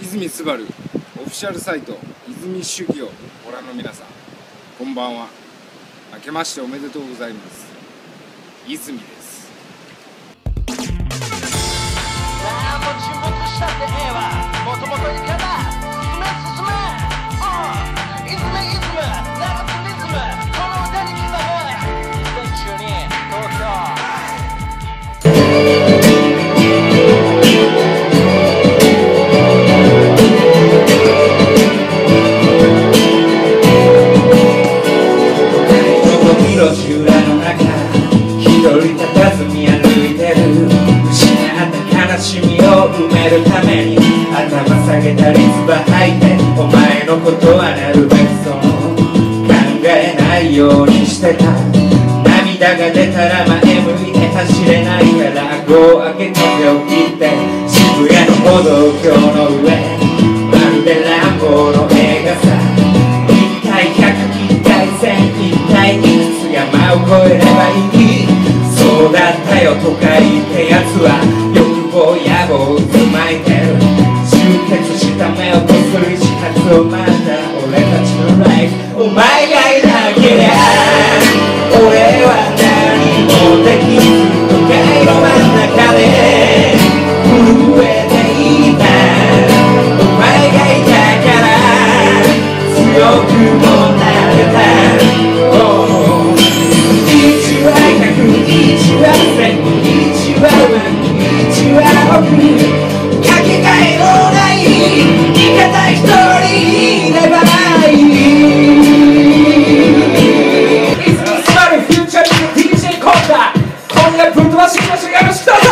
泉すばるオフィシャルサイト泉主義をご覧の皆さんこんばんは。明けましておめでとうございます。泉です。路地裏の中一人佇み歩いてる失った悲しみを埋めるために頭下げたリズバ吐いてお前のことはなるべくそう。考えないようにしてた。涙が出たら前向いて走れないから顎を開けて手を切って渋谷の歩道橋の So. man. Nossa, nossa, nossa.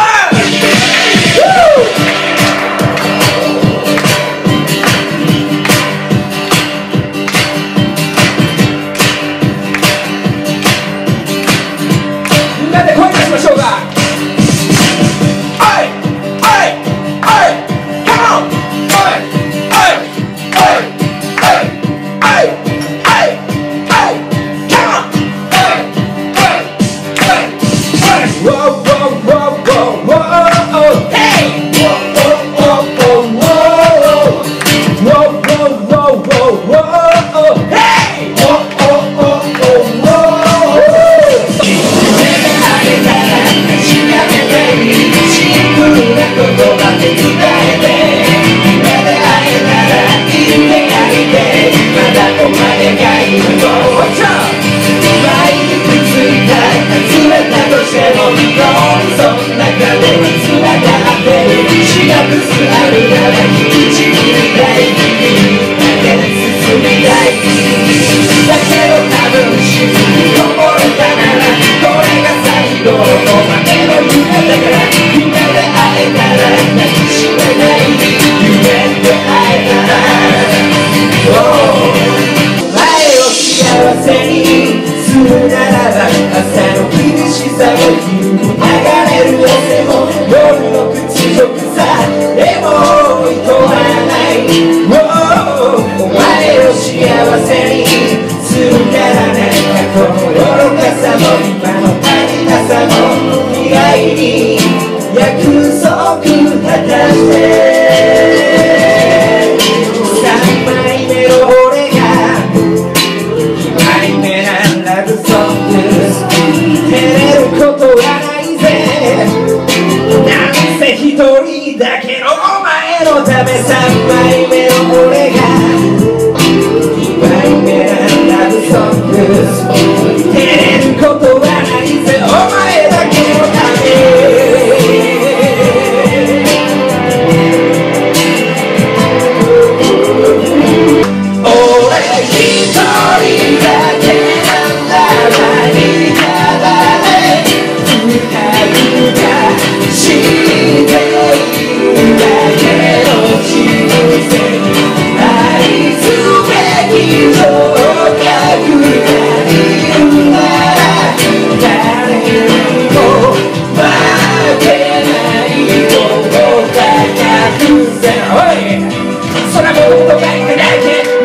Never something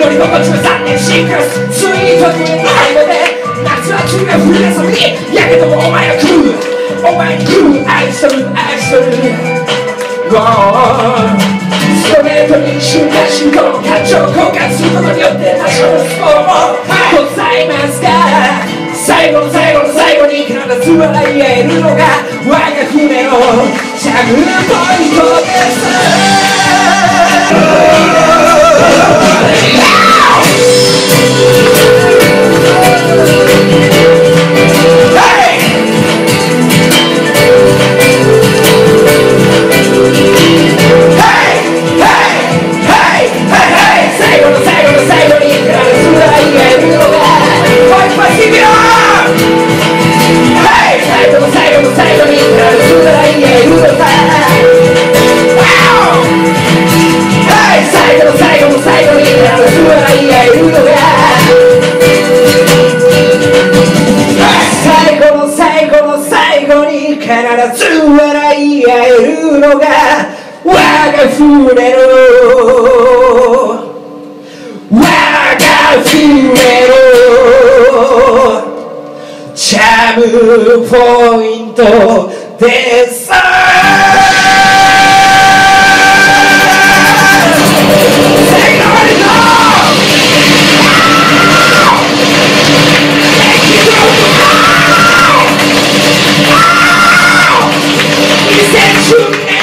り残地の残念シンクススイートに愛をで夏は君は触れさにやけどもお前は食うお前に食う愛してる愛してるストレートに瞬間進行感情交換することによって多少のスコーもござい。ますが最後の最後の最後に必ず笑い。合えるのが我が船のシャグルポイントです furero, 와가 furero, 참 포인트 됐어. Shoot!